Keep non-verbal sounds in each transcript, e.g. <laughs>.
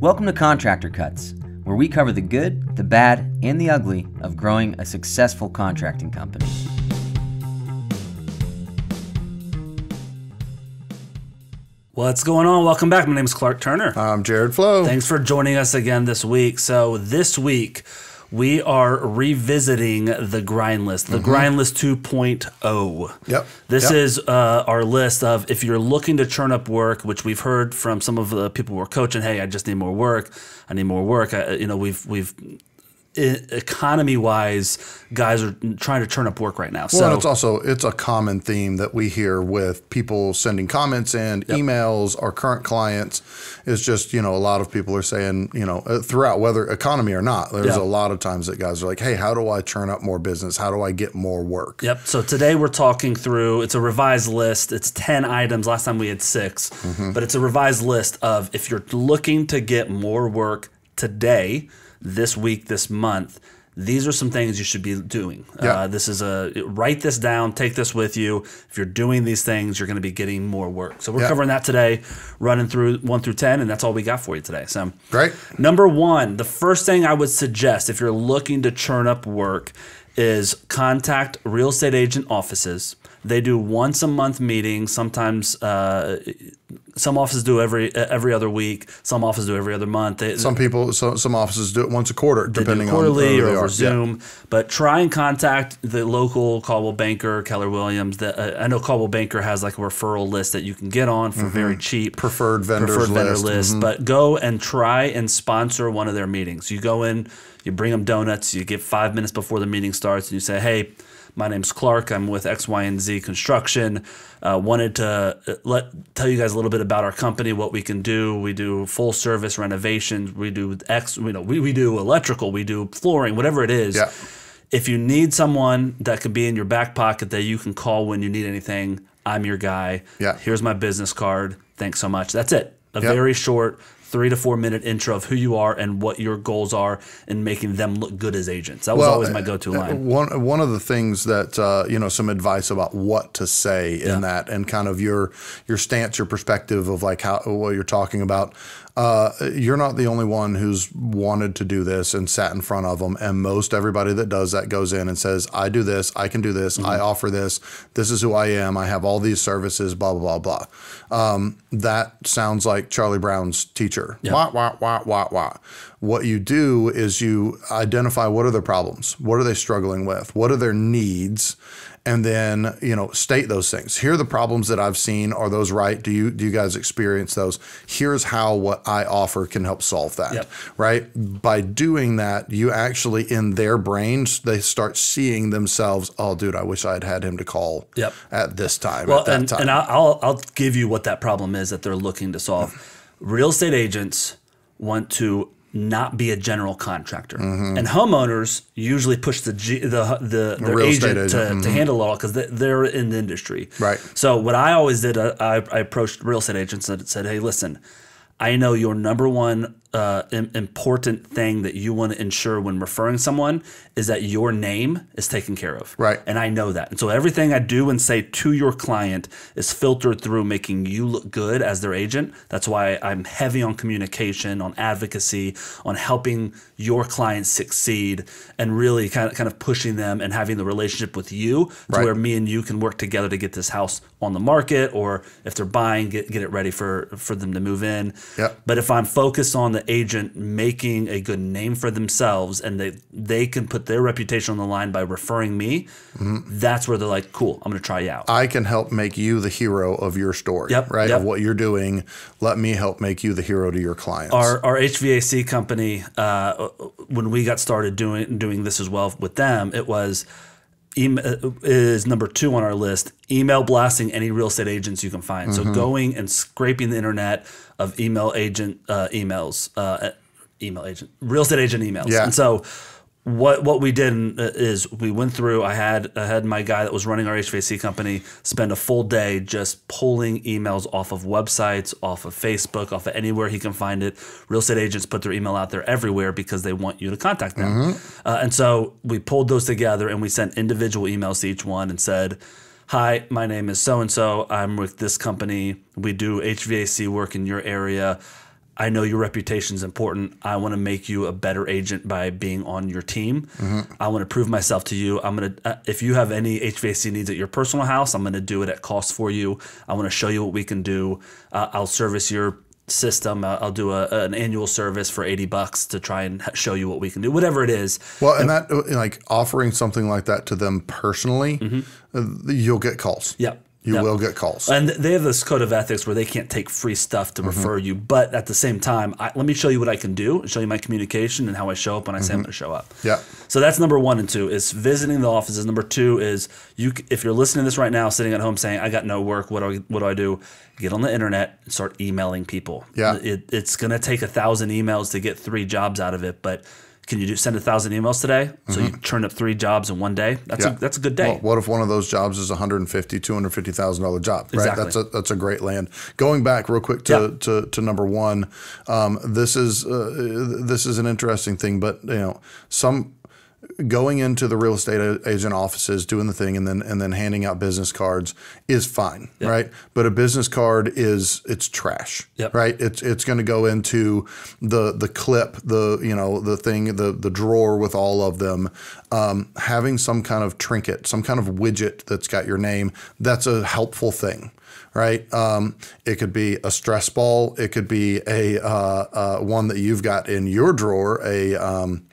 Welcome to Contractor Cuts, where we cover the good, the bad, and the ugly of growing a successful contracting company. What's going on? Welcome back. My name is Clark Turner. I'm Jared Flo. Thanks for joining us again this week. So, this week, we are revisiting the grind list, the grind list 2.0. Yep. This Yep. is uh, our list of if you're looking to churn up work, which we've heard from some of the people we're coaching. Hey, I just need more work. I need more work. I, you know, we've we've economy wise, guys are trying to turn up work right now. Well, so it's also it's a common theme that we hear with people sending comments and emails. Our current clients is just you know a lot of people are saying you know uh, throughout whether economy or not. There's Yeah. a lot of times that guys are like, hey, how do I churn up more business? How do I get more work? Yep. So today we're talking through. It's a revised list. It's ten items. Last time we had 6 Mm-hmm. but it's a revised list of if you're looking to get more work today, this week, this month. These are some things you should be doing. Yeah. Uh, this is a write this down, take this with you. If you're doing these things, you're going to be getting more work. So we're Yeah. covering that today, running through one through ten, and that's all we got for you today. So Great. Number one, the first thing I would suggest if you're looking to churn up work is contact real estate agent offices. They do once a month meetings. Sometimes uh, some offices do every every other week. Some offices do every other month. They, Some people, so, some offices do it once a quarter, depending quarterly on or they over are. Yeah. Zoom. But try and contact the local Coldwell Banker, Keller Williams. That uh, I know Coldwell Banker has like a referral list that you can get on for very cheap. Mm-hmm. Preferred vendors preferred vendor list. List. But go and try and sponsor one of their meetings. You go in, you bring them donuts, you get five minutes before the meeting starts, and you say, "Hey." My name's Clark. I'm with X, Y, and Z Construction. Uh, wanted to uh, let tell you guys a little bit about our company, what we can do. We do full service renovations. We do X. You know, we, we do electrical. We do flooring. Whatever it is. Yeah. If you need someone that could be in your back pocket that you can call when you need anything, I'm your guy. Yeah. Here's my business card. Thanks so much. That's it. A Yep. very short three to four minute intro of who you are and what your goals are and making them look good as agents. That was Well, always my go-to uh, line. One one of the things that uh, you know, some advice about what to say Yeah. in that, and kind of your your stance, your perspective of like how what you're talking about. Uh, you're not the only one who's wanted to do this and sat in front of them, and most everybody that does that goes in and says, "I do this, I can do this, I offer this, this is who I am, I have all these services, blah blah blah blah." Um, that sounds like Charlie Brown's teacher. Wah wah wah wah wah. What you do is you identify what are their problems, what are they struggling with, what are their needs, and then you know state those things. Here are the problems that I've seen. Are those right? Do you do you guys experience those? Here's how what I offer can help solve that. Yep. Right? By doing that, you actually in their brains they start seeing themselves. Oh, dude, I wish I had had him to call Yep. at this time. Well, at that and, time. and I'll, I'll I'll give you what that problem is that they're looking to solve. Real estate agents want to not be a general contractor, and homeowners usually push the the the their real estate agent, to, agent, to handle it all because they, they're in the industry. Right. So what I always did, uh, I, I approached real estate agents and said, "Hey, listen." I know your number one uh, im- important thing that you want to ensure when referring someone is that your name is taken care of. Right. And I know that. And so everything I do and say to your client is filtered through making you look good as their agent. That's why I'm heavy on communication, on advocacy, on helping your clients succeed and really kind of kind of pushing them and having the relationship with you to Right. where me and you can work together to get this house on the market or if they're buying get, get it ready for for them to move in. Yep. But if I'm focused on the agent making a good name for themselves and they they can put their reputation on the line by referring me, that's where they're like, cool, I'm gonna try you out. I can help make you the hero of your story, Yep, right? yep. Of what you're doing. Let me help make you the hero to your clients. our, our HVAC company, uh, when we got started doing doing this as well with them, it was is number two on our list. Email blasting any real estate agents you can find. Mm-hmm. So going and scraping the internet of email agent uh, emails, uh, email agent, real estate agent emails. Yeah. And so what what we did uh, is we went through. I had I had my guy that was running our HVAC company spend a full day just pulling emails off of websites, off of Facebook, off of anywhere he can find it. Real estate agents put their email out there everywhere because they want you to contact them. Uh, and so we pulled those together and we sent individual emails to each one and said. Hi, my name is so and so. I'm with this company. We do HVAC work in your area. I know your reputation is important. I want to make you a better agent by being on your team. I want to prove myself to you. I'm gonna uh, if you have any HVAC needs at your personal house, I'm gonna do it at cost for you. I want to show you what we can do. Uh, I'll service your system. Uh, I'll do a, an annual service for 80 bucks to try and show you what we can do. Whatever it is. Well, and that uh, like offering something like that to them personally, uh, you'll get calls. Yep. You Yep. will get calls. And they have this code of ethics where they can't take free stuff to mm-hmm. refer you, but at the same time, I, let me show you what I can do, and show you my communication and how I show up when I say I'm mm-hmm. going to show up. Yeah. So that's number one and two is visiting the offices. Number two is you. If you're listening to this right now, sitting at home saying, "I got no work. What do I, what do I do?" Get on the internet and start emailing people. Yeah. It, it's going to take a thousand emails to get three jobs out of it, but can you do send a thousand emails today? So you turn up three jobs in one day. That's Mm-hmm. Yeah. a that's a good day. Well, what if one of those jobs is a hundred and fifty, two hundred fifty thousand dollar job? Right. Exactly. That's a that's a great land. Going back real quick to Yeah. to, to number one, um, this is uh, this is an interesting thing, but you know some going into the real estate agent offices doing the thing and then and then handing out business cards is fine right but a business card is it's trash Yep. right it's it's going to go into the the clip the you know the thing the the drawer with all of them um, having some kind of trinket some kind of widget that's got your name that's a helpful thing right? Um, it could be a stress ball. It could be a uh, uh, one that you've got in your drawer, a um,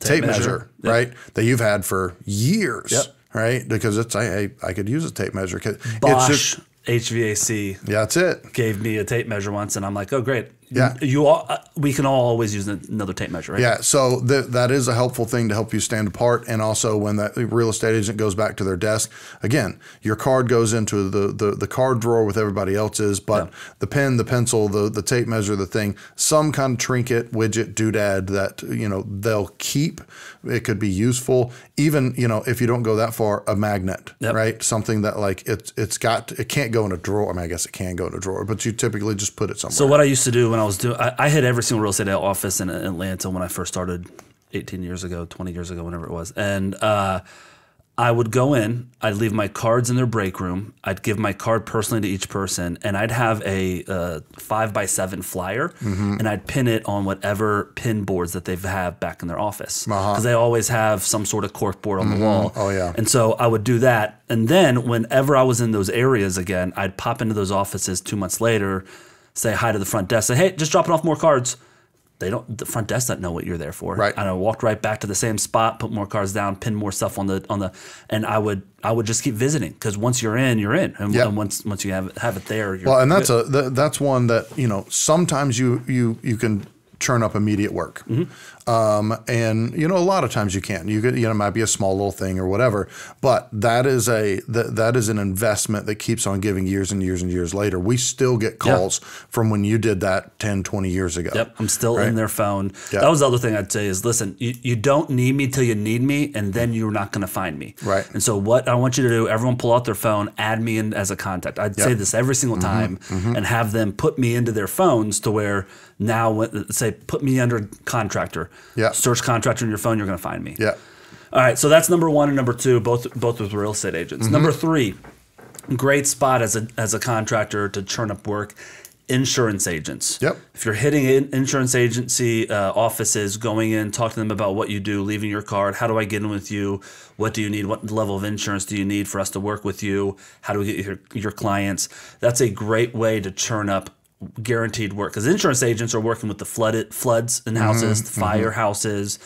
tape, measure. measure, Yep. right? That you've had for years, Yep. right? Because it's I, I could use a tape measure. Bosch just, HVAC yeah, that's it. gave me a tape measure once, and I'm like, oh great. Yeah. You all, uh, we can all always use another tape measure, right? Yeah, so th- that is a helpful thing to help you stand apart. And also, when that real estate agent goes back to their desk, again, your card goes into the the, the card drawer with everybody else's, but the pen, the pencil, the the tape measure, the thing, some kind of trinket, widget, doodad that you know they'll keep. It could be useful. Even you know if you don't go that far, a magnet, Yep. right? Something that like it's it's got it can't go in a drawer. I mean, I guess it can go in a drawer, but you typically just put it somewhere. So what I used to do when I was doing, I, I had every single real estate office in Atlanta when I first started, 18 years ago, 20 years ago, whenever it was, and uh, I would go in, I'd leave my cards in their break room, I'd give my card personally to each person, and I'd have a uh, five by seven flyer, Mm-hmm. and I'd pin it on whatever pin boards that they have back in their office, because Uh-huh. they always have some sort of cork board on the wall. Oh, yeah. And so I would do that. And then whenever I was in those areas again, I'd pop into those offices two months later, say hi to the front desk, say, hey, just dropping off more cards. They don't. The front desk doesn't know what you're there for. Right. And I walked right back to the same spot, put more cards down, pin more stuff on the on the, and I would I would just keep visiting because once you're in, you're in, and, Yep. and once once you have have it there, you're Well, and that's a th- that's one that you know sometimes you you you can churn up immediate work, mm-hmm. Um, and you know a lot of times you can. You could you know it might be a small little thing or whatever, but that is a that, that is an investment that keeps on giving years and years and years later. We still get calls from when you did that 10, 20 years ago. Yep, I'm still in their phone. Yeah. That was the other thing I'd say is listen, you, you don't need me till you need me, and then you're not going to find me. Right. And so what I want you to do, everyone pull out their phone, add me in as a contact. I'd say this every single Mm-hmm. time, and have them put me into their phones to where now, say, put me under contractor. Yeah. Search contractor in your phone, you're going to find me. Yeah. All right, so that's number one and number two, both both with real estate agents. Mm-hmm. Number three, great spot as a as a contractor to churn up work. Insurance agents. Yep. If you're hitting in insurance agency uh, offices, going in, talk to them about what you do, leaving your card. How do I get in with you? What do you need? What level of insurance do you need for us to work with you? How do we get your, your clients? That's a great way to churn up guaranteed work because insurance agents are working with the flooded floods in houses, fire houses,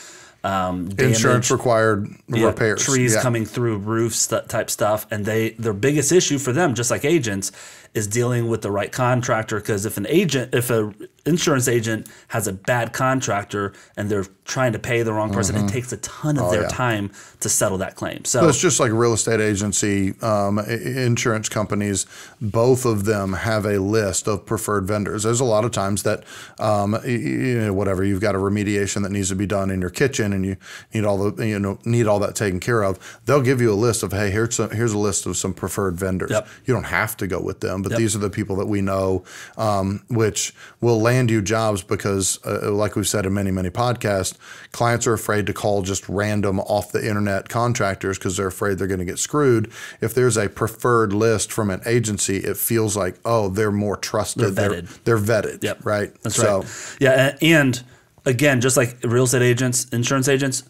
um, Mm-hmm, Insurance damage required yeah, repairs. trees Yeah. coming through roofs th- type stuff and they their biggest issue for them just like agents is dealing with the right contractor because if an agent if a insurance agent has a bad contractor and they're trying to pay the wrong person it takes a ton of their Mm-hmm. Oh, yeah. time to settle that claim so But it's just like a real estate agency, um, insurance companies. Both of them have a list of preferred vendors. There's a lot of times that, um, you know, whatever you've got a remediation that needs to be done in your kitchen, and you need all the you know need all that taken care of. They'll give you a list of hey, here's some, here's a list of some preferred vendors. Yep. You don't have to go with them, but Yep. these are the people that we know, um, which will land you jobs because, uh, like we've said in many, many podcasts, clients are afraid to call just random off the internet contractors because they're afraid they're going to get screwed. If there's a preferred list from an agency, it feels like, oh, they're more trusted. They're vetted. They're, they're vetted. Yep. Right. That's so, right. Yeah, and again, just like real estate agents, insurance agents,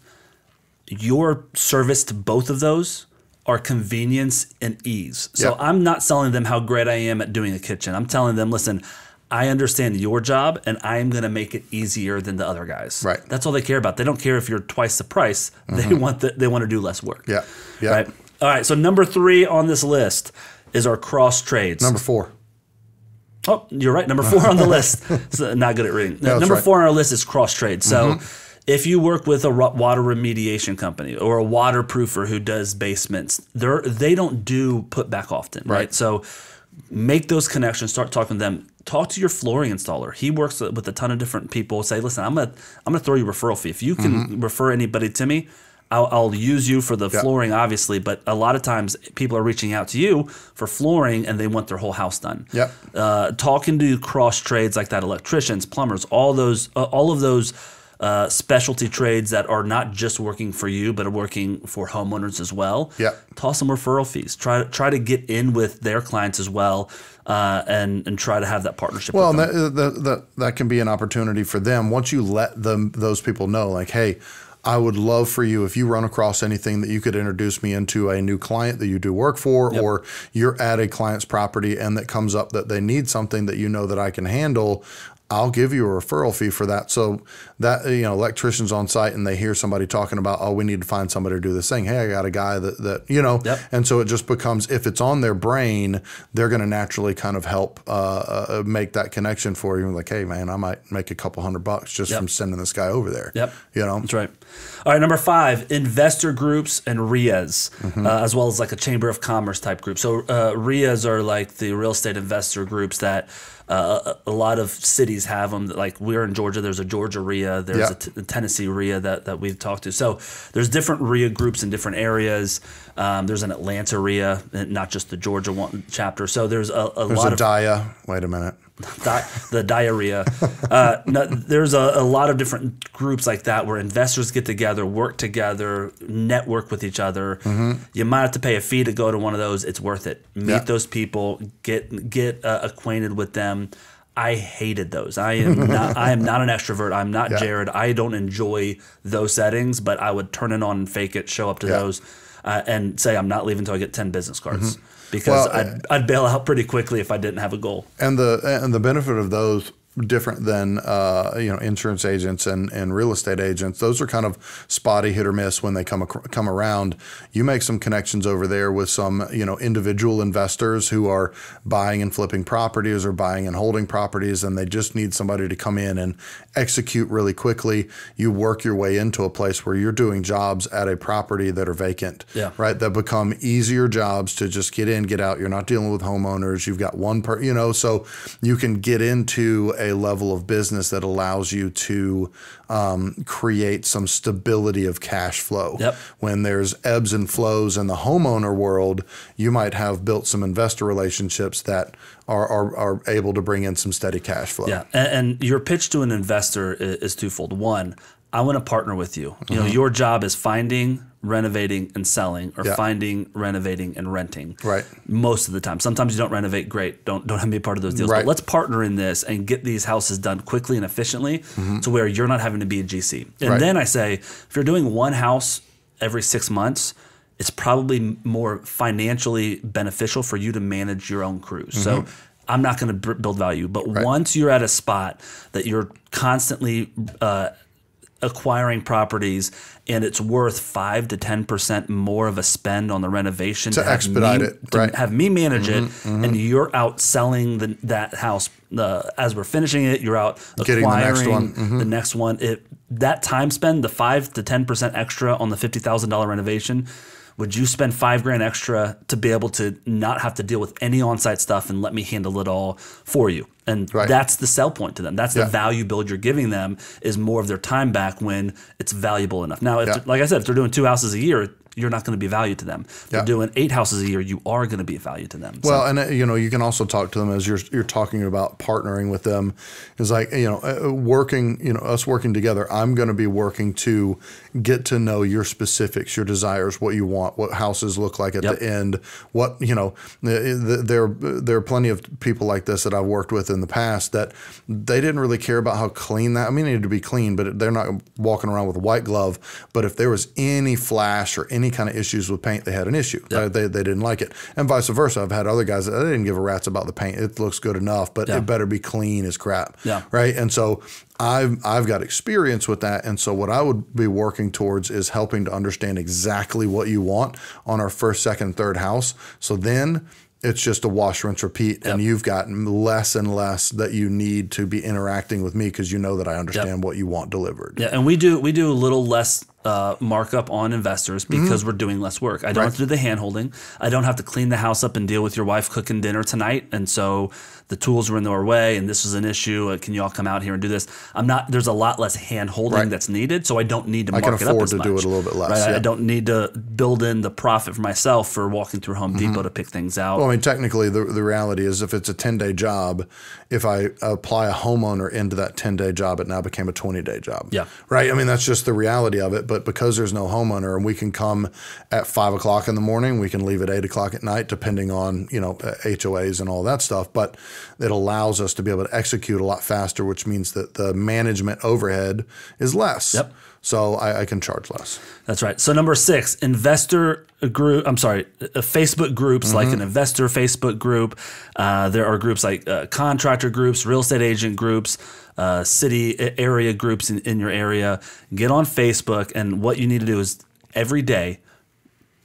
your service to both of those are convenience and ease. So Yep. I'm not selling them how great I am at doing a kitchen. I'm telling them, listen, I understand your job and I am going to make it easier than the other guys. Right. Mm-hmm. That's all they care about. They don't care if you're twice the price. They want the, they want to do less work. Yeah. Yeah. Right. All right. So number 3 on this list is our cross trades. Number four. Oh, you're right. Number four on the list. <laughs> So, not good at reading. that's Number right. four on our list is cross trade. So, if you work with a water remediation company or a waterproofer who does basements, they they don't do put back often, right? Right. So, make those connections. Start talking to them. Talk to your flooring installer. He works with a ton of different people. Say, listen, I'm gonna I'm gonna throw you a referral fee. If you can refer anybody to me. I'll, I'll use you for the flooring, obviously, but a lot of times people are reaching out to you for flooring and they want their whole house done Yep. uh, talking to cross trades like that, electricians, plumbers, all those, uh, all of those uh, specialty trades that are not just working for you, but are working for homeowners as well. Yeah. Toss some referral fees. Try to try to get in with their clients as well, uh, and and try to have that partnership. Well, with them. that, that, that, that can be an opportunity for them once you let them those people know, like, hey, I would love for you if you run across anything that you could introduce me into a new client that you do work for, or you're at a client's property and that comes up that they need something that you know that I can handle. I'll give you a referral fee for that. So that you know, electricians on site and they hear somebody talking about, oh, we need to find somebody to do this thing. Hey, I got a guy that that you know, Yep. and so it just becomes if it's on their brain, they're going to naturally kind of help uh, uh, make that connection for you. Like, hey, man, I might make a couple hundred bucks just Yep. from sending this guy over there. Yep. You know, That's right. All right, number five, investor groups and RIAs, Mm-hmm. uh, as well as like a chamber of commerce type group. So uh, RIAs are like the real estate investor groups that uh, a a lot of cities have them. Like we're in Georgia, there's a Georgia RIA, there's Yeah. a, t- a Tennessee RIA that, that we've talked to. So there's different RIA groups in different areas. Um, there's an Atlanta RIA, not just the Georgia one chapter. So there's a, a there's lot a of dia. Wait a minute. Di- the diarrhea. Uh, no, there's a, a lot of different groups like that where investors get together, work together, network with each other. You might have to pay a fee to go to one of those. It's worth it. Meet Yeah. those people, get get uh, acquainted with them. I hated those. I am <laughs> not. I am not an extrovert. I'm not Yeah. Jared. I don't enjoy those settings. But I would turn it on and fake it. Show up to Yeah. those, uh, and say I'm not leaving until I get ten business cards. Because Well, I'd, I'd bail out pretty quickly if I didn't have a goal. And the and the benefit of those different than uh, you know insurance agents and, and real estate agents. Those are kind of spotty hit or miss when they come come around. You make some connections over there with some you know individual investors who are buying and flipping properties or buying and holding properties, and they just need somebody to come in and execute really quickly. You work your way into a place where you're doing jobs at a property that are vacant, Yeah. right? That become easier jobs to just get in, get out. You're not dealing with homeowners. You've got one per, you know, so you can get into a level of business that allows you to um, create some stability of cash flow. Yep. When there's ebbs and flows in the homeowner world, you might have built some investor relationships that are, are, are able to bring in some steady cash flow. Yeah, and, and your pitch to an investor is, is twofold. One, I want to partner with you. You know, your job is finding, renovating, and selling, or Mm-hmm. Yeah. finding, renovating, and renting. Right. Most of the time. Sometimes you don't renovate. Great. Don't don't have me be part of those deals. Right. But let's partner in this and get these houses done quickly and efficiently, to where you're not having to be a GC. And Mm-hmm. Right. then I say, if you're doing one house every six months. It's probably more financially beneficial for you to manage your own crews. So Mm-hmm. I'm not going to b- build value, but once you're at a spot that you're constantly uh, acquiring properties and it's worth five to ten percent more of a spend on the renovation To have expedite me, it, to right. Have me manage it, and you're out selling the, that house uh, as we're finishing it. You're out Getting the acquiring next one. Mm-hmm. the next one. It that time spend the five to ten percent extra on the fifty thousand dollar renovation. Would you spend five grand extra to be able to not have to deal with any on-site stuff and let me handle it all for you? And Right. that's the sell point to them. That's Yeah. the value build you're giving them is more of their time back when it's valuable enough. Now, if Yeah. like I said, if they're doing two houses a year, you're not going to be valued to them. Yeah. They're doing eight houses a year, you are going to be value to them. So- Well, and uh, you know, you can also talk to them as you're you're talking about partnering with them. Is like you know, uh, working. You know, us working together. I'm going to be working to get to know your specifics, your desires, what you want, what houses look like at Yep. the end. What you know, the- the- there there are plenty of people like this that I've worked with in the past that they didn't really care about how clean that. I mean, it needed to be clean, but they're not walking around with a white glove. But if there was any flash or any kind of issues with paint, they had an issue. Uh, They, they didn't like it, and vice versa. I've had other guys that they didn't give a rat's about the paint. It looks good enough, but Yeah. it better be clean as crap. Yeah. Right. And so I've I've got experience with that, and so what I would be working towards is helping to understand exactly what you want on our first, second, third house. So then. It's just a wash, rinse, repeat, and you've gotten less and less that you need to be interacting with me because you know that I understand what you want delivered. Yeah, and we do we do a little less uh, markup on investors Mm-hmm. because we're doing less work. I don't have to do the hand holding. I don't have to clean the house up and deal with your wife cooking dinner tonight. And so the tools were in our way, and this was an issue. Uh, can you all come out here and do this? I'm not. There's a lot less hand holding Right. that's needed, so I don't need to I mark can it up afford as to do it a little bit less. Right? Yeah. I don't need to build in the profit for myself for walking through Home Depot to pick things out. Mm-hmm. Well, I mean, technically, the, the reality is if it's a 10 day job, if I apply a homeowner into that 10 day job, it now became a 20 day job. Yeah. Right. I mean, that's just the reality of it. But because there's no homeowner and we can come at five o'clock in the morning, we can leave at eight o'clock at night, depending on, you know, uh, HOAs and all that stuff. But it allows us to be able to execute a lot faster, which means that the management overhead is less. Yep. So I, I can charge less. That's right. So number six, investor group. I'm sorry, uh, Facebook groups like an investor Facebook group. Uh, there are groups like uh, contractor groups, real estate agent groups, uh, city area groups in, in your area. Get on Facebook, and what you need to do is every day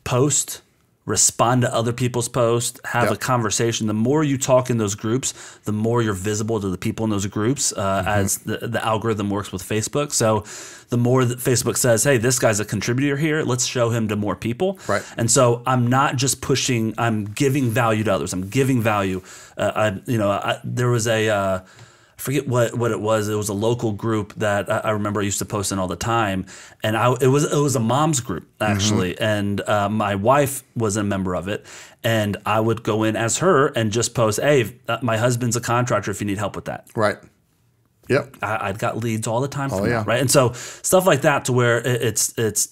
post respond to other people's posts have Yep. a conversation the more you talk in those groups the more you're visible to the people in those groups uh, Mm-hmm. as the, the algorithm works with facebook so the more that facebook says hey this guy's a contributor here let's show him to more people Right. and so i'm not just pushing i'm giving value to others i'm giving value uh, I, you know I, there was a uh, I forget what, what it was. It was a local group that I, I remember I used to post in all the time, and I it was it was a mom's group actually, and uh, my wife was a member of it, and I would go in as her and just post, "Hey, uh, my husband's a contractor. If you need help with that." Right. Yep. I, I'd got leads all the time from Oh, yeah. that, right? And so stuff like that, to where it- it's it's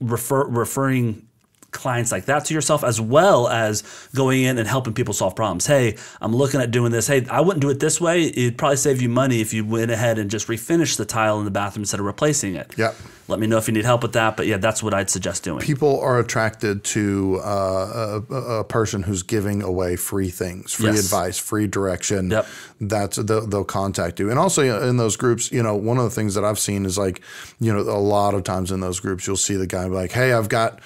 refer, referring clients like that to yourself, as well as going in and helping people solve problems. Hey, I'm looking at doing this. Hey, I wouldn't do it this way. It'd probably save you money if you went ahead and just refinished the tile in the bathroom instead of replacing it. Yep. Let me know if you need help with that. But yeah, that's what I'd suggest doing. people are attracted to uh, a, a person who's giving away free things, free Yes. advice, free direction. Yep. That's they'll, they'll contact you. And also in those groups, you know, one of the things that I've seen is like, you know, a lot of times in those groups, you'll see the guy be like, "Hey, I've got."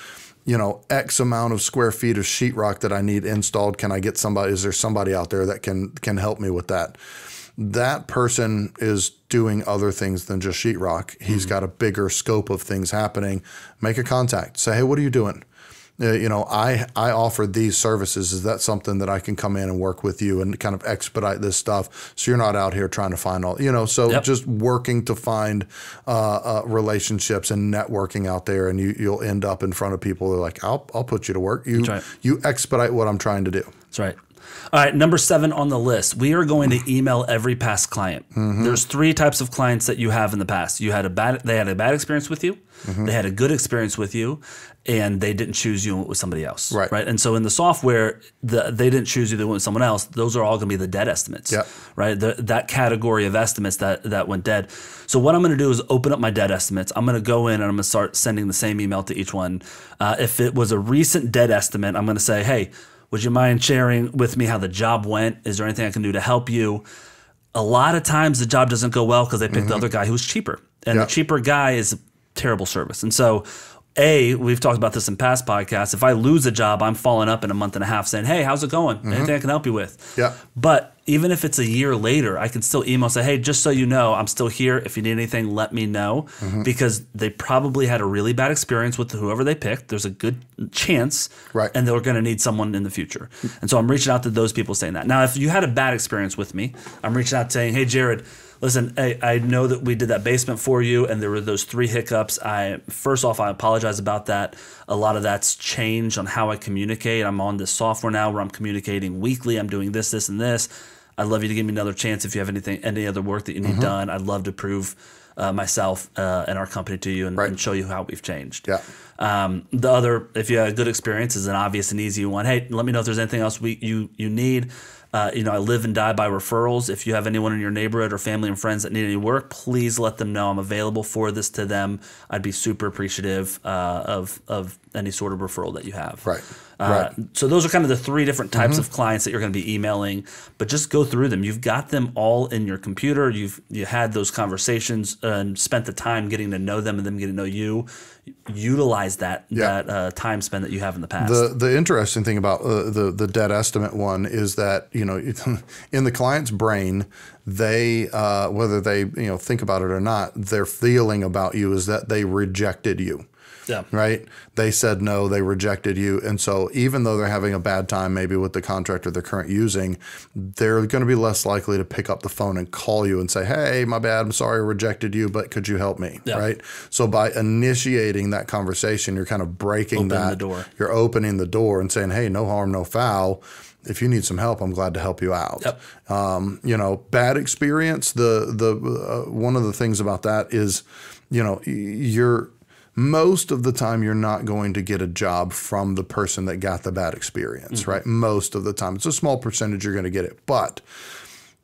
You know, X amount of square feet of sheetrock that I need installed. Can I get somebody? Is there somebody out there that can can help me with that? that person is doing other things than just sheetrock. He's hmm. got a bigger scope of things happening. Make a contact. Say, hey, what are you doing? Uh, you know, I I offer these services. Is that something that I can come in and work with you and kind of expedite this stuff, so you're not out here trying to find all you know. So Yep. just working to find uh, uh, relationships and networking out there, and you you'll end up in front of people. They're like, I'll I'll put you to work. You right. you expedite what I'm trying to do. That's right. All right, number seven on the list. We are going to email every past client. There's three types of clients that you have in the past. You had a bad, they had a bad experience with you. They had a good experience with you, and they didn't choose you and went with somebody else. Right. Right. And so in the software, the, they didn't choose you, they went with someone else. Those are all going to be the dead estimates. Yep. Right. The, that category of estimates that that went dead. So what I'm going to do is open up my dead estimates. I'm going to go in and I'm going to start sending the same email to each one. Uh, if it was a recent dead estimate, I'm going to say, hey. Would you mind sharing with me how the job went? Is there anything I can do to help you? A lot of times the job doesn't go well because they picked the other guy who's cheaper. And Yeah. the cheaper guy is terrible service. And so, A, we've talked about this in past podcasts. If I lose a job, I'm following up in a month and a half saying, Hey, how's it going? Anything I can help you with? Yeah. But even if it's a year later, I can still email say, Hey, just so you know, I'm still here. If you need anything, let me know. Mm-hmm. Because they probably had a really bad experience with whoever they picked. There's a good chance. Right. And they're going to need someone in the future. And so I'm reaching out to those people saying that. Now, if you had a bad experience with me, I'm reaching out saying, Hey, Jared, listen, I, I know that we did that basement for you, and there were those three hiccups. I first off, I apologize about that. A lot of that's changed on how I communicate. I'm on this software now where I'm communicating weekly. I'm doing this, this, and this. I'd love you to give me another chance if you have anything, any other work that you need done. I'd love to prove uh, myself uh, and our company to you and, Right. and show you how we've changed. Yeah. Um, the other, if you had a good experience, is an obvious and easy one. Hey, let me know if there's anything else we you you need. Uh, you know, I live and die by referrals. If you have anyone in your neighborhood or family and friends that need any work, please let them know I'm available for this to them. I'd be super appreciative uh, of of any sort of referral that you have. Right. Uh, Right. Mm-hmm. So those are kind of the three different types of clients that you're going to be emailing. But just go through them. You've got them all in your computer. You've you had those conversations and spent the time getting to know them and them getting to know you. Utilize that Yeah. that uh, time spent that you have in the past. The the interesting thing about uh, the the dead estimate one is that you know <laughs> in the client's brain they uh, whether they you know think about it or not their feeling about you is that they rejected you yeah. right they said no they rejected you and so even though they're having a bad time maybe with the contractor they're currently using they're going to be less likely to pick up the phone and call you and say hey my bad i'm sorry i rejected you but could you help me Yeah. right so by initiating that conversation you're kind of breaking Open that the door. you're opening the door and saying, "Hey, no harm, no foul. If you need some help, I'm glad to help you out." Yep. Um, you know, bad experience. The the uh, one of the things about that is, you know, you're most of the time you're not going to get a job from the person that got the bad experience, mm-hmm. right? Most of the time, it's a small percentage you're going to get it, but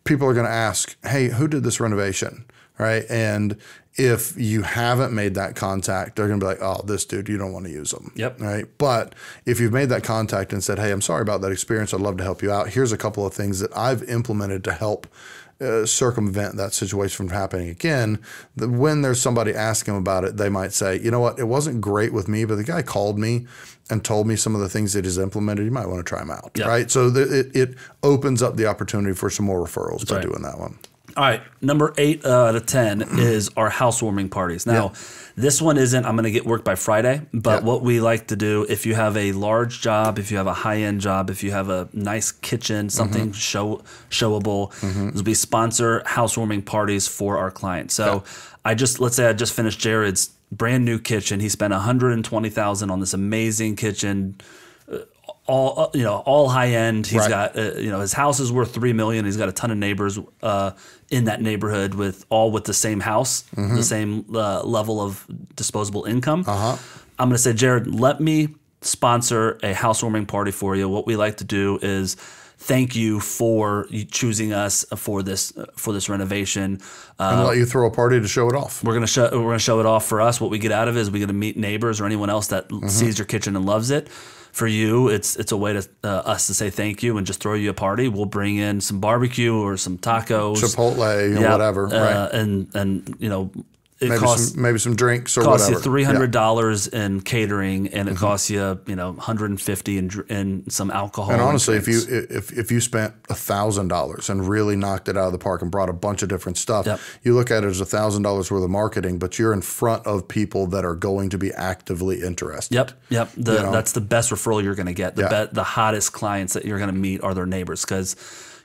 people are going to ask, "Hey, who did this renovation?" Right? And if you haven't made that contact, they're going to be like, "Oh, this dude, you don't want to use them." Yep. Right? But if you've made that contact and said, "Hey, I'm sorry about that experience. I'd love to help you out. Here's a couple of things that I've implemented to help." Uh, circumvent that situation from happening again. The, when there's somebody asking them about it, they might say, "You know what? It wasn't great with me, but the guy called me and told me some of the things that he's implemented. You might want to try them out." Yeah. Right? So the, it it opens up the opportunity for some more referrals by right. doing that one. All right, number eight uh, out of ten mm-hmm. is our housewarming parties. Now, this one isn't. I'm going to get work by Friday, but Yeah. what we like to do, if you have a large job, if you have a high end job, if you have a nice kitchen, mm-hmm. something show showable, is we sponsor housewarming parties for our clients. So, I just let's say I just finished Jared's brand new kitchen. He spent 120 thousand on this amazing kitchen all uh, you know all high end He's Right. got uh, you know his house is worth 3 million he's got a ton of neighbors uh, in that neighborhood with all with the same house Mm-hmm. the same uh, level of disposable income Uh-huh. i'm going to say jared let me sponsor a housewarming party for you what we like to do is thank you for choosing us for this for this renovation uh, And let you throw a party to show it off. we're gonna show we're gonna show it off for us. What we get out of it is we get to meet neighbors or anyone else that Mm-hmm. sees your kitchen and loves it. For you, it's it's a way to uh, us to say thank you and just throw you a party. We'll bring in some barbecue or some tacos, Chipotle, know, whatever. uh, right. and and you know it Maybe costs some maybe some drinks or costs whatever. you three Yeah. hundred dollars in catering, and it Mm-hmm. costs you you know hundred and fifty in in some alcohol. And honestly, if you if if you spent a thousand dollars and really knocked it out of the park and brought a bunch of different stuff, Yep. you look at it as a thousand dollars worth of marketing, but you're in front of people that are going to be actively interested. Yep, yep. The, You know? That's the best referral you're going to get. The Yeah. the hottest clients that you're going to meet are their neighbors because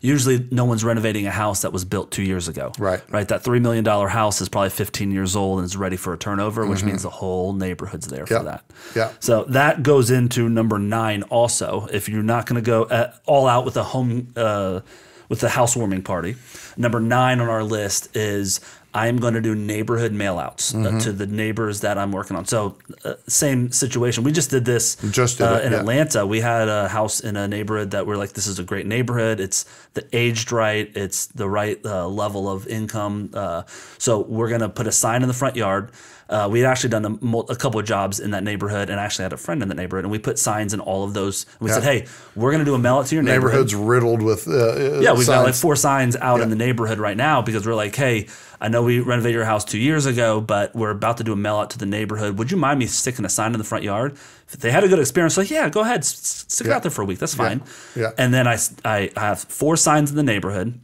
usually no one's renovating a house that was built two years ago. Right. Right. That three million dollar house is probably 15 years old and is ready for a turnover, which means the whole neighborhood's there for Mm-hmm. That. Yeah. So that goes into number nine. Also, if you're not going to go at, all out with a home uh, with the housewarming party, number nine on our list is I am going to do neighborhood mailouts Mm-hmm. uh, to the neighbors that I'm working on. So uh, same situation. We just did this Just did uh, it, in yeah. Atlanta. We had a house in a neighborhood that we're like, this is a great neighborhood. It's the aged right. It's the right uh, level of income. Uh, so we're gonna put a sign in the front yard. Uh, we had actually done a, a couple of jobs in that neighborhood, and I actually had a friend in that neighborhood, and we put signs in all of those. We said, "Hey, we're gonna do a mail out to your neighborhood." Neighborhood's riddled with uh, Yeah, we've got like four signs out in the neighborhood right now because we're like, hey, I know we renovated your house two years ago, but we're about to do a mail out to the neighborhood. Would you mind me sticking a sign in the front yard? If they had a good experience, like, yeah, go ahead, stick it Yeah. out there for a week. That's fine. Yeah. And then I, I have four signs in the neighborhood.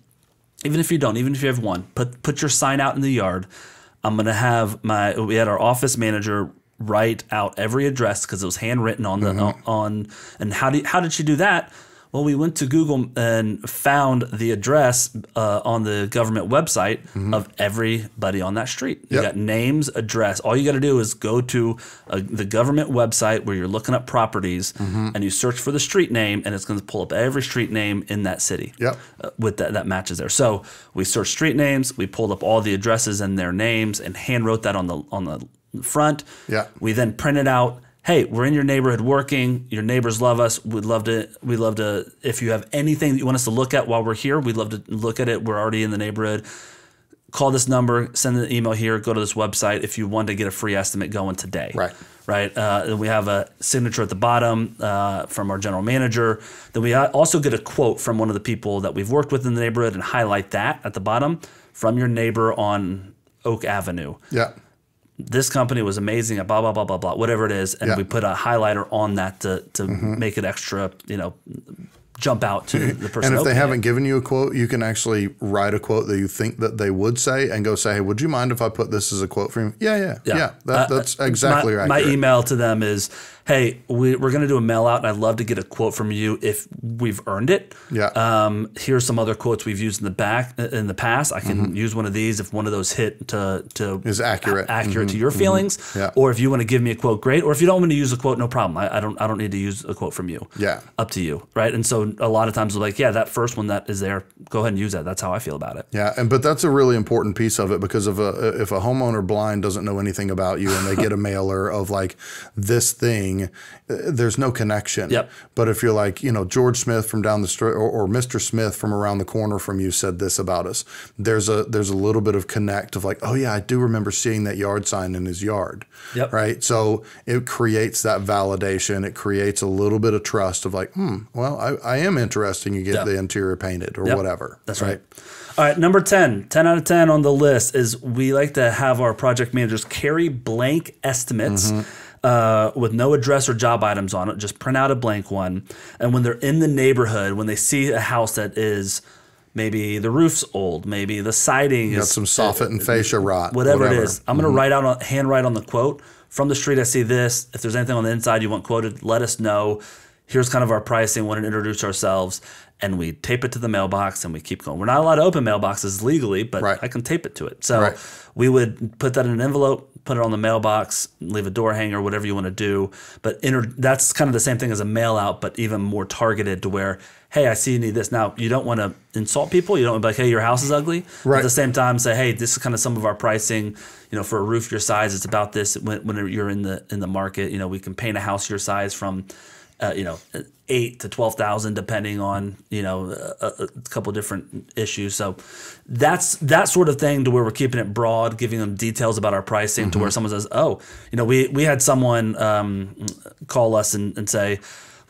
Even if you don't, even if you have one, put put your sign out in the yard. I'm gonna have my. We had our office manager write out every address because it was handwritten on the Mm-hmm. on. And how do you, how did she do that? Well, we went to Google and found the address uh, on the government website of everybody on that street. You Yep. got names, address. All you got to do is go to uh, the government website where you're looking up properties and you search for the street name, and it's going to pull up every street name in that city Yep. uh, with that, that matches there. So we searched street names, we pulled up all the addresses and their names, and hand wrote that on the on the front. Yeah. We then printed out. Hey, we're in your neighborhood working. Your neighbors love us. We'd love to. We'd love to. If you have anything that you want us to look at while we're here, we'd love to look at it. We're already in the neighborhood. Call this number. Send an email here. Go to this website if you want to get a free estimate going today Right. right? Uh, and we have a signature at the bottom uh, from our general manager. Then we also get a quote from one of the people that we've worked with in the neighborhood and highlight that at the bottom from your neighbor on Oak Avenue. Yeah. This company was amazing at blah blah blah blah blah whatever it is, and Yeah. we put a highlighter on that to to make it extra, you know, jump out to the person. And if they it. haven't given you a quote, you can actually write a quote that you think that they would say and go say, hey, would you mind if I put this as a quote for you? Yeah, yeah, yeah. that, Uh, that's exactly my, right. My email to them is, "Hey, we, we're going to do a mail out, and I'd love to get a quote from you if we've earned it. Yeah. Um, here's some other quotes we've used in the back in the past. I can use one of these if one of those hit to to Mm-hmm. Is accurate. Mm-hmm. accurate to your feelings. Yeah. Or if you want to give me a quote, great. Or if you don't want to use a quote, no problem. I, I don't I don't need to use a quote from you. Yeah. Up to you, right? And so a lot of times we're like, yeah, that first one that is there, go ahead and use that. That's how I feel about it. Yeah, and but that's a really important piece of it because if a if a homeowner blind doesn't know anything about you and they get a mailer of like this thing, uh, there's no connection. Yep. But if you're like you know George Smith from down the street or, or Mr. Smith from around the corner from you said this about us, there's a there's a little bit of connect of like oh yeah I do remember seeing that yard sign in his yard. Yep. Right. So it creates that validation. It creates a little bit of trust of like hmm well I, I am interested in get Yep. the interior painted or Yep. whatever. That's right. All right, number 10, 10 out of 10 on the list is we like to have our project managers carry blank estimates uh, with no address or job items on it. Just print out a blank one. And when they're in the neighborhood, when they see a house that is maybe the roof's old, maybe the siding Got is some soffit and fascia rot. whatever, it is. I'm going to write out on hand write on the quote from the street. I see this. If there's anything on the inside you want quoted, let us know. Here's kind of our pricing. Want to introduce ourselves, and we tape it to the mailbox, and we keep going. We're not allowed to open mailboxes legally, but Right. I can tape it to it. So Right. we would put that in an envelope, put it on the mailbox, leave a door hanger, whatever you want to do. But inter- that's kind of the same thing as a mail out, but even more targeted to where, hey, I see you need this. Now, you don't want to insult people. You don't want to be like, hey, your house is ugly. Right. At the same time, say, hey, this is kind of some of our pricing. You know, for a roof your size, it's about this. When, when you're in the in the market, you know, we can paint a house your size from, uh, you know, eight to twelve thousand, depending on you know a, a couple different issues. So that's that sort of thing to where we're keeping it broad, giving them details about our pricing, to where someone says, oh, you know, we we had someone um, call us and, and say.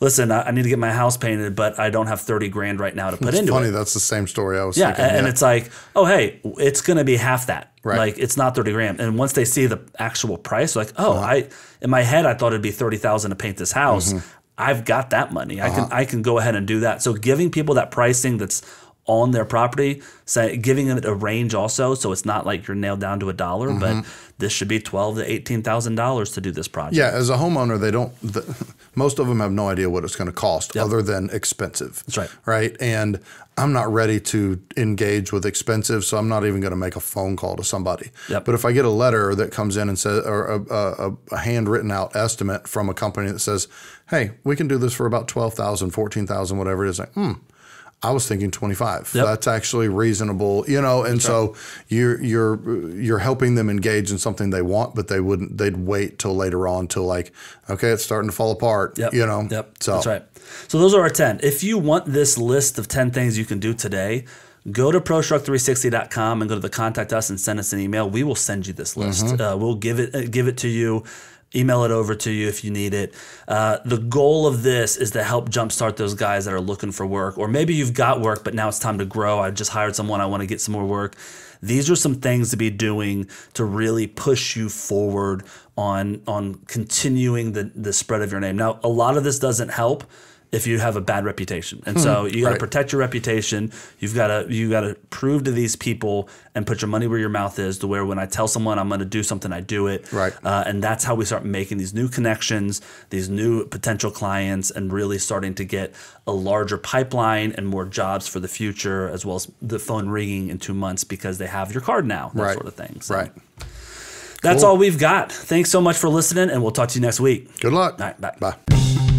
Listen, I, need to get my house painted, but I don't have thirty grand right now to put It's into funny. it. That's the same story I was Yeah, thinking. and it's like, oh hey, it's gonna be half that. Right. Like it's not thirty grand. And once they see the actual price, like, oh, Uh-huh. I in my head I thought it'd be thirty thousand to paint this house. Mm-hmm. I've got that money. I Uh-huh. can I can go ahead and do that. So giving people that pricing that's on their property, say giving them a range also, so it's not like you're nailed down to a dollar, but this should be twelve to eighteen thousand dollars to do this project. Mm-hmm. yeah, as a homeowner, they don't. The, most of them have no idea what it's going to cost, other than expensive. That's right. Right, and I'm not ready to engage with expensive, so I'm not even going to make a phone call to somebody. Yep. But if I get a letter that comes in and says, or a, a, a handwritten out estimate from a company that says, "Hey, we can do this for about twelve thousand, fourteen thousand, whatever it is," like, hmm. I was thinking 25. Yep. That's actually reasonable, you know, and so you're you're you're helping them engage in something they want, but they wouldn't they'd wait till later on till like, okay, it's starting to fall apart, Yep. you know. Yep. So That's right. So those are our 10. If you want this list of 10 things you can do today, go to prostruct360.com and go to the contact us and send us an email. We will send you this list. Mm-hmm. Uh, we'll give it uh, give it to you. Email it over to you if you need it. Uh, the goal of this is to help jumpstart those guys that are looking for work, or maybe you've got work, but now it's time to grow. I just hired someone. I want to get some more work. These are some things to be doing to really push you forward on on continuing the the spread of your name. Now, a lot of this doesn't help if you have a bad reputation. And so you got to Right. protect your reputation. You've got to you got to prove to these people and put your money where your mouth is. To where when I tell someone I'm going to do something, I do it. Right. Uh, and that's how we start making these new connections, these new potential clients, and really starting to get a larger pipeline and more jobs for the future, as well as the phone ringing in two months because they have your card now. That Right. sort of thing. So Right. That's Cool. all we've got. Thanks so much for listening, and we'll talk to you next week. Good luck. All right, bye. Bye.